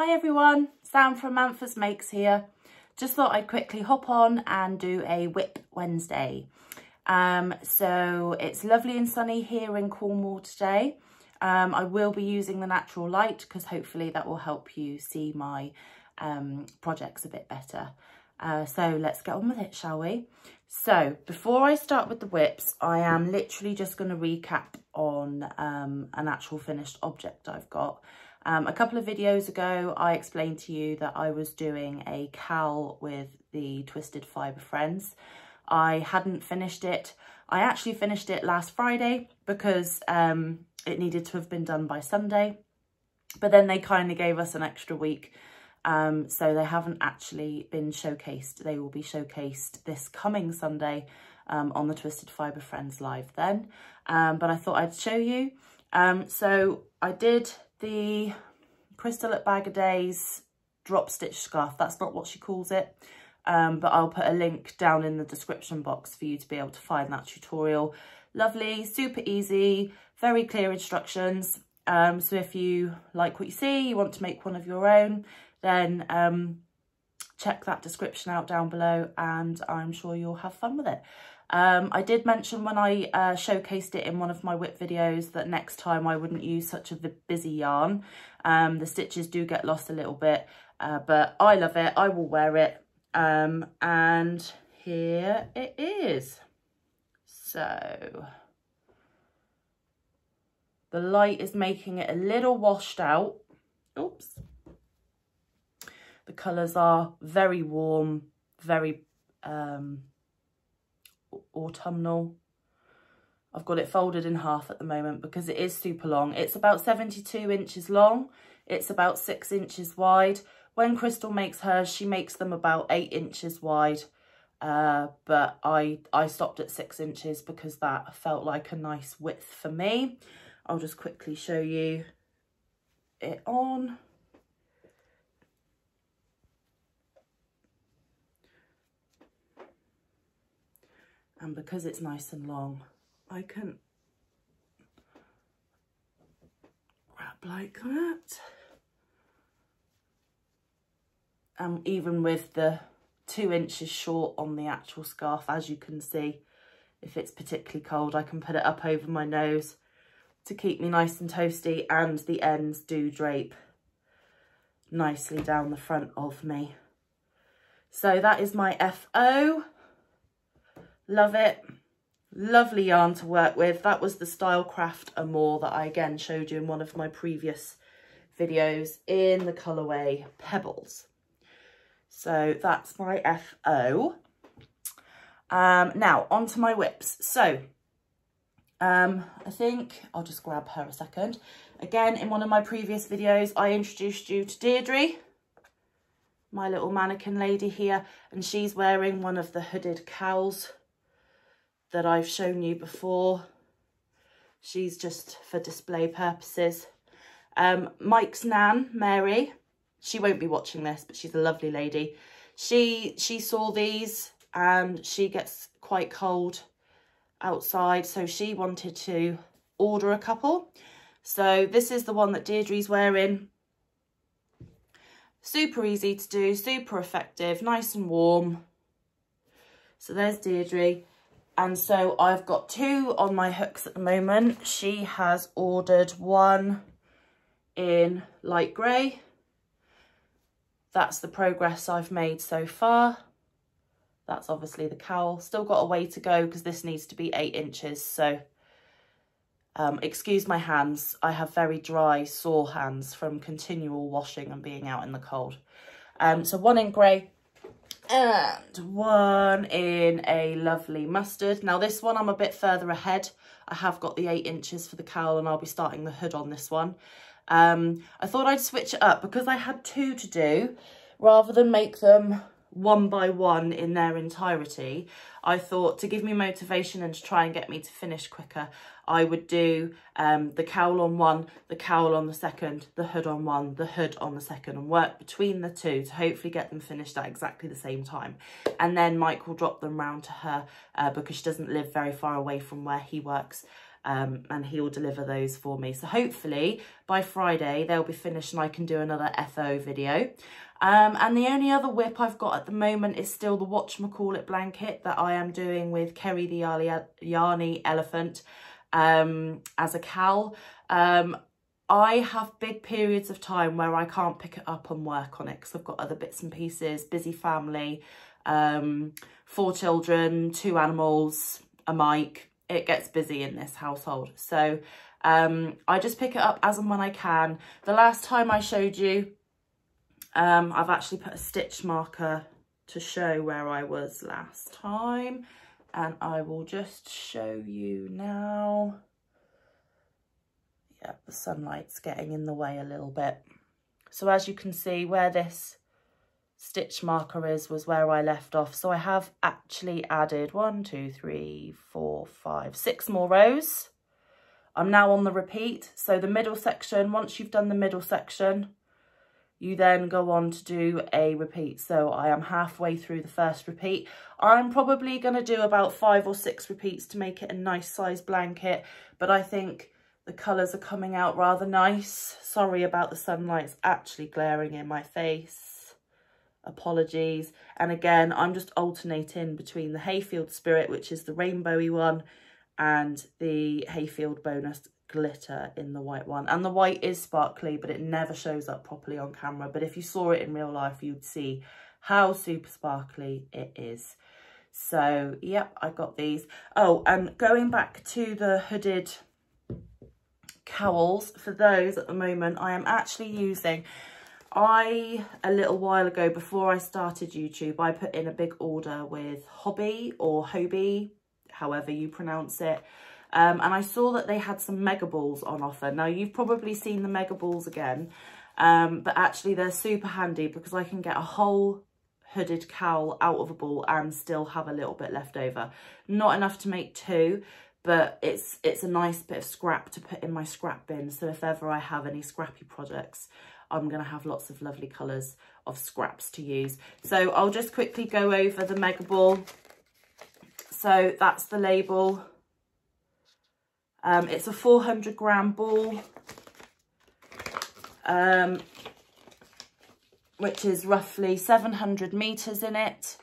Hi everyone, Sam from Manfa's Makes here. Just thought I'd quickly hop on and do a WIP Wednesday. Um, so it's lovely and sunny here in Cornwall today. Um, I will be using the natural light because hopefully that will help you see my um, projects a bit better. Uh, so let's get on with it, shall we? So before I start with the WIPs, I am literally just going to recap on um, an actual finished object I've got. Um, a couple of videos ago, I explained to you that I was doing a cowl with the Twisted Fibre Friends. I hadn't finished it. I actually finished it last Friday because um, it needed to have been done by Sunday. But then they kindly gave us an extra week. Um, so they haven't actually been showcased. They will be showcased this coming Sunday um, on the Twisted Fibre Friends live then. Um, but I thought I'd show you. Um, so I did the Crystal at Bag O Day's drop stitch scarf. That's not what she calls it. Um, but I'll put a link down in the description box for you to be able to find that tutorial. Lovely, super easy, very clear instructions. Um, so if you like what you see, you want to make one of your own, then um, check that description out down below and I'm sure you'll have fun with it. Um, I did mention when I uh, showcased it in one of my WIP videos that next time I wouldn't use such a busy yarn. Um, the stitches do get lost a little bit, uh, but I love it. I will wear it. Um, and here it is. So the light is making it a little washed out. Oops. The colours are very warm, very um, autumnal. I've got it folded in half at the moment because it is super long. It's about 72 inches long. It's about six inches wide. When Crystal makes hers, she makes them about eight inches wide. Uh, but I, I stopped at six inches because that felt like a nice width for me. I'll just quickly show you it on. And because it's nice and long I can wrap like that. And even with the two inches short on the actual scarf as you can see if it's particularly cold I can put it up over my nose to keep me nice and toasty and the ends do drape nicely down the front of me. So that is my FO Love it. Lovely yarn to work with. That was the Stylecraft Amore that I again showed you in one of my previous videos in the colourway Pebbles. So that's my FO. Um, now, onto my WIPs. So, um, I think I'll just grab her a second. Again, in one of my previous videos, I introduced you to Deirdre, my little mannequin lady here, and she's wearing one of the hooded cowls that I've shown you before. She's just for display purposes. Um, Mike's nan, Mary, she won't be watching this, but she's a lovely lady. She, she saw these and she gets quite cold outside, so she wanted to order a couple. So this is the one that Deirdre's wearing. Super easy to do, super effective, nice and warm. So there's Deirdre. And so I've got two on my hooks at the moment. She has ordered one in light grey. That's the progress I've made so far. That's obviously the cowl. Still got a way to go because this needs to be eight inches. So um, excuse my hands. I have very dry, sore hands from continual washing and being out in the cold. Um, so one in grey, and one in a lovely mustard. Now this one I'm a bit further ahead. I have got the eight inches for the cowl and I'll be starting the hood on this one. Um, I thought I'd switch it up because I had two to do rather than make them one by one in their entirety. I thought to give me motivation and to try and get me to finish quicker, I would do um, the cowl on one, the cowl on the second, the hood on one, the hood on the second and work between the two to hopefully get them finished at exactly the same time. And then Mike will drop them round to her uh, because she doesn't live very far away from where he works. um, and he'll deliver those for me. So hopefully by Friday they'll be finished and I can do another FO video. Um, and the only other WIP I've got at the moment is still the whatchamacallit blanket that I am doing with Keri the Yarny Elephant um, as a cowl. Um, I have big periods of time where I can't pick it up and work on it because I've got other bits and pieces, busy family, um, four children, two animals, a Mike. It gets busy in this household. So um, I just pick it up as and when I can. The last time I showed you, um, I've actually put a stitch marker to show where I was last time. And I will just show you now yeah, the sunlight's getting in the way a little bit. So as you can see where this stitch marker is was where I left off. So I have actually added one, two, three, four, five, six more rows. I'm now on the repeat. So the middle section, once you've done the middle section, you then go on to do a repeat. So I am halfway through the first repeat. I'm probably going to do about five or six repeats to make it a nice size blanket. But I think the colours are coming out rather nice. Sorry about the sunlight, it's actually glaring in my face. Apologies. And again, I'm just alternating between the Hayfield Spirit, which is the rainbowy one, and the Hayfield Bonus glitter in the white one. And the white is sparkly, but it never shows up properly on camera. But if you saw it in real life, you'd see how super sparkly it is. So, yep, I got these. Oh, and going back to the hooded cowls for those at the moment I am actually using I a little while ago before I started YouTube I put in a big order with Hobbii or Hobbii however you pronounce it um, and I saw that they had some mega balls on offer now you've probably seen the mega balls again um, but actually they're super handy because I can get a whole hooded cowl out of a ball and still have a little bit left over not enough to make two but it's it's a nice bit of scrap to put in my scrap bin. So if ever I have any scrappy projects, I'm going to have lots of lovely colours of scraps to use. So I'll just quickly go over the Mega Ball. So that's the label. Um, it's a 400 gram ball, um, which is roughly 700 metres in it,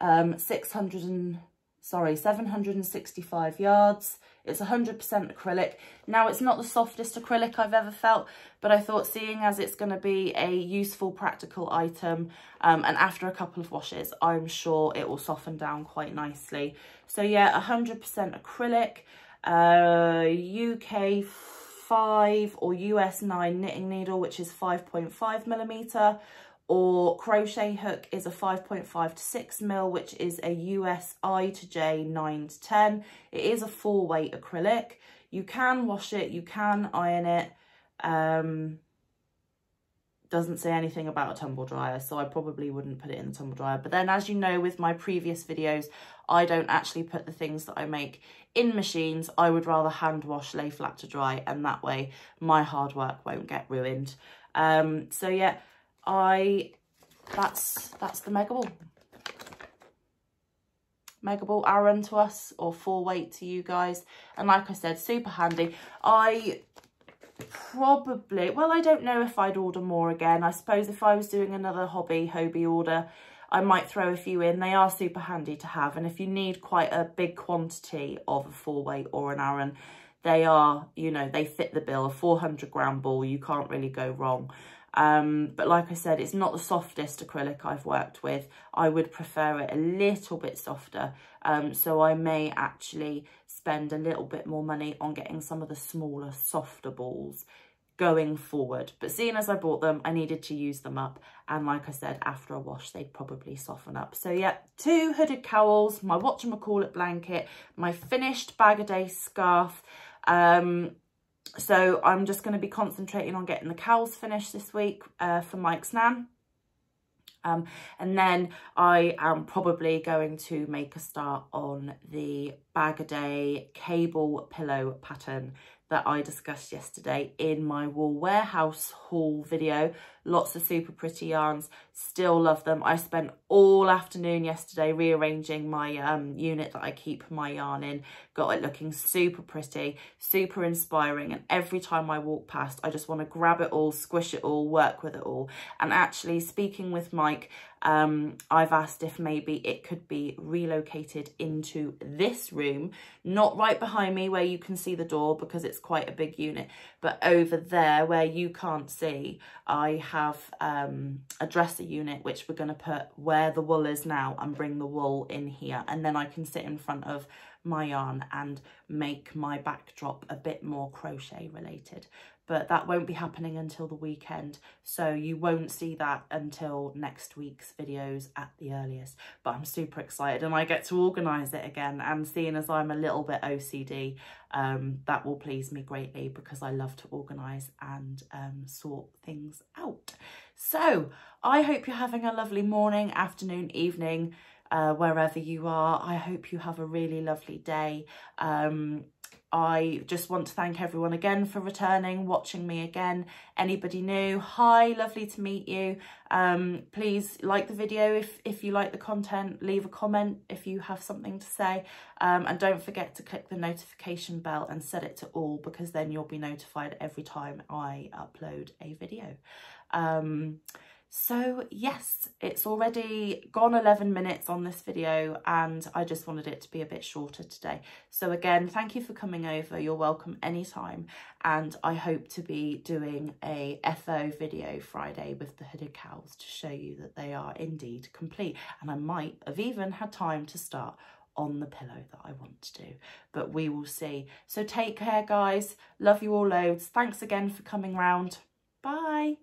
um, 600 and sorry, 765 yards. It's 100% acrylic. Now, it's not the softest acrylic I've ever felt, but I thought seeing as it's going to be a useful, practical item, um, and after a couple of washes, I'm sure it will soften down quite nicely. So yeah, 100% acrylic, uh, UK 5 or US 9 knitting needle, which is 5.5 millimeter, or crochet hook is a 5.5 to 6 mil, which is a US I to J 9 to 10. It is a four weight acrylic. You can wash it, you can iron it. Um, doesn't say anything about a tumble dryer, so I probably wouldn't put it in the tumble dryer. But then as you know, with my previous videos, I don't actually put the things that I make in machines. I would rather hand wash, lay flat to dry, and that way my hard work won't get ruined. Um, so yeah, I, that's, that's the Mega Ball. Mega Ball Aran to us or four weight to you guys. And like I said, super handy. I probably, well, I don't know if I'd order more again. I suppose if I was doing another hobby, Hobbii order, I might throw a few in. They are super handy to have. And if you need quite a big quantity of a four weight or an Aran, they are, you know, they fit the bill. A 400 gram ball, you can't really go wrong. Um, but like I said, it's not the softest acrylic I've worked with. I would prefer it a little bit softer. Um, so I may actually spend a little bit more money on getting some of the smaller, softer balls going forward. But seeing as I bought them, I needed to use them up. And like I said, after a wash, they'd probably soften up. So yeah, two hooded cowls, my whatchamacallit blanket, my finished Bag O Day scarf, um, so I'm just going to be concentrating on getting the cowls finished this week uh, for Mike's Nan. Um, and then I am probably going to make a start on the Bag O Day cable pillow pattern that I discussed yesterday in my wool warehouse haul video. lots of super pretty yarns still love them. I spent all afternoon yesterday rearranging my um, unit that i keep my yarn in. Got it looking super pretty super inspiring and every time i walk past i just want to grab it all squish it all work with it all. And actually speaking with mike um, I've asked if maybe it could be relocated into this room, not right behind me where you can see the door because it's quite a big unit, but over there where you can't see, I have um, a dresser unit which we're going to put where the wool is now and bring the wool in here. And then I can sit in front of my yarn and make my backdrop a bit more crochet related but that won't be happening until the weekend so you won't see that until next week's videos at the earliest but I'm super excited and I get to organise it again and seeing as I'm a little bit OCD um, that will please me greatly because I love to organise and um, sort things out. So I hope you're having a lovely morning, afternoon, evening, uh, wherever you are. I hope you have a really lovely day. Um, I just want to thank everyone again for returning, watching me again. Anybody new, hi, lovely to meet you. Um, please like the video if, if you like the content, leave a comment if you have something to say. Um, and don't forget to click the notification bell and set it to all because then you'll be notified every time I upload a video. Um, so yes, it's already gone 11 minutes on this video and I just wanted it to be a bit shorter today. So again, thank you for coming over. You're welcome anytime. And I hope to be doing a FO video Friday with the hooded cows to show you that they are indeed complete. And I might have even had time to start on the pillow that I want to do, but we will see. So take care, guys. Love you all loads. Thanks again for coming round. Bye.